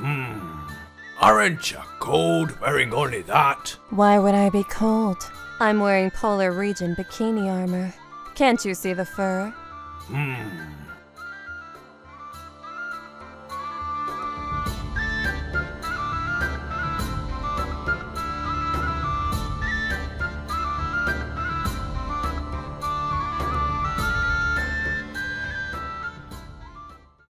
Hmm. Aren't you cold wearing only that? Why would I be cold? I'm wearing polar region bikini armor. Can't you see the fur? Hmm.